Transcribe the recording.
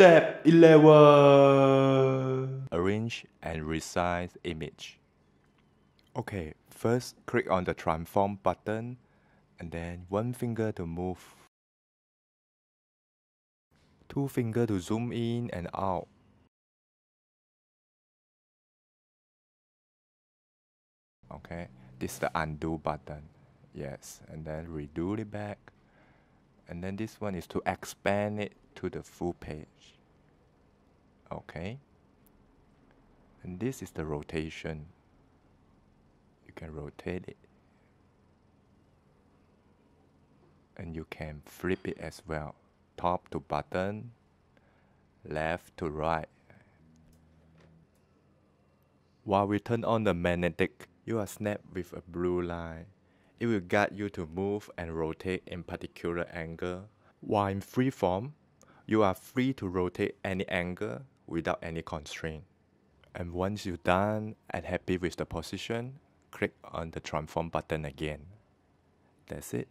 11. Arrange and resize image. Okay, first click on the transform button and then one finger to move. Two finger to zoom in and out. Okay, this is the undo button. Yes, and then redo it back. And then this one is to expand it to the full page. Okay. And this is the rotation. You can rotate it. And you can flip it as well. Top to button, left to right. While we turn on the magnetic, you are snapped with a blue line. It will guide you to move and rotate in particular angle. While in freeform, you are free to rotate any angle without any constraint. And once you're done and happy with the position, click on the transform button again. That's it.